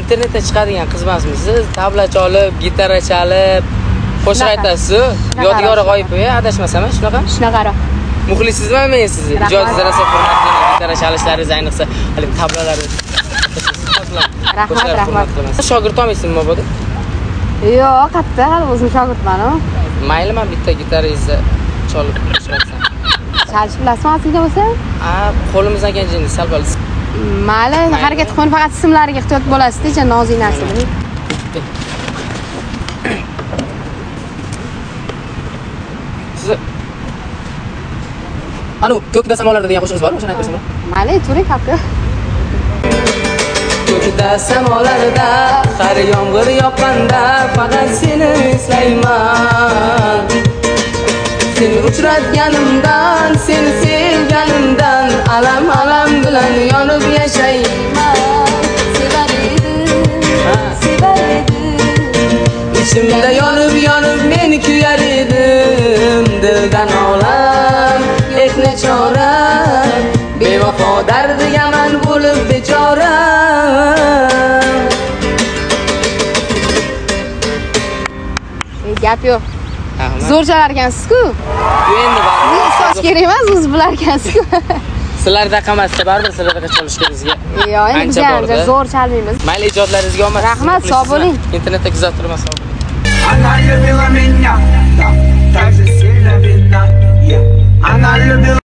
Internetda chiqadigan qiz emasmisiz? Siz tabla cholib, gitara chalib, qo'shiq Shunaqa. aytasiz. Shunaqa Yodgori rostmi? g'oyib, adashmasam, shunaqa? Shunaqaroq. Muxlisizmi men sizni? Rahmat. Ijod zarasa hurmatli gitara chalishlarni ayniqsa, hali tablalarni. Rahmat, rahmat. Shogird olmaysizmi mabodo? Yo'q, qatta, hali o'zim shogirdman-ku. Mayli, men bitta gitarangizni cholib qo'shiq aytsam. Chalish bilasizmi aslida bo'lsa? A, qo'limizdan kelganini sal Mayli, harakat qilmang, faqat ismlariga ehtiyot bo'lasizda, nozinasi biling. Siz Anu, ko'kda samolarda degan qo'shig'ingiz bormi? O'shani aytib Mayli, turing haqqi. Ko'kda samolarda har yomg'ir yoqqanda faqat seni eslayman Seni uchratganimdan, seni sevganimdan alam alam bilan Ichimda yonib yonib men kuyar edim Dildan olam, eh nechora Bevafo dardiga man bo'lib bechora Gap yo'q. Zo'r chalar ekansiz-ku. Endi baribir soch kerak emas, o'zi bilar ekansiz-ku. Sizlarda emasda baribir sizlarda chalishga bizga Yo'q, endi zo'r chalmaymiz. Mayli ijodlaringizga omad. Rahmat, sog' bo'ling. Internetda kuzatib turman. sog' bo'ling. Она любила меня, да, так же сильно